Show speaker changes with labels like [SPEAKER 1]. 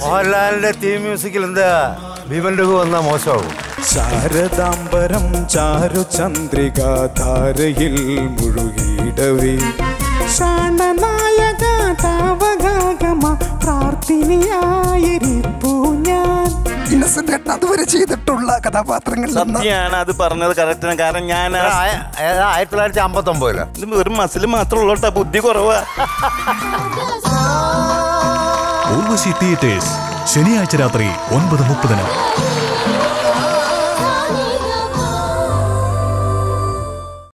[SPEAKER 1] മോഹൻലാലിന്റെ തീം മ്യൂസിക്കിൽ എന്താ? ഭീമൻ രഘു വന്നാ മോശമാകും
[SPEAKER 2] ശാരദാംബരം ചാരു ചന്ദ്രിക ധാരയിൽ മുഴുകിയിടവേ.
[SPEAKER 3] ശാണനായക താവകാഗമ പ്രാർത്ഥിനിയായിരിപ്പൂ ഞാൻ.
[SPEAKER 4] ഇന്നസെന്റ് ഏട്ടൻ അതുവരെ ചെയ്തിട്ടുള്ള
[SPEAKER 5] സത്യാണ് അത് പറഞ്ഞത് കറക്റ്റാണ് കാരണം ഞാൻ
[SPEAKER 1] ആയിരത്തി തൊള്ളായിരത്തി അമ്പത്തി ഒമ്പതിലോ
[SPEAKER 5] ഇത് വെറും മസിൽ മാത്രമുള്ള ബുദ്ധി കുറവാ.
[SPEAKER 6] ഊർവശി തിയേറ്റേഴ്സ് ശനിയാഴ്ച രാത്രി ഒൻപത് മുപ്പതിന്.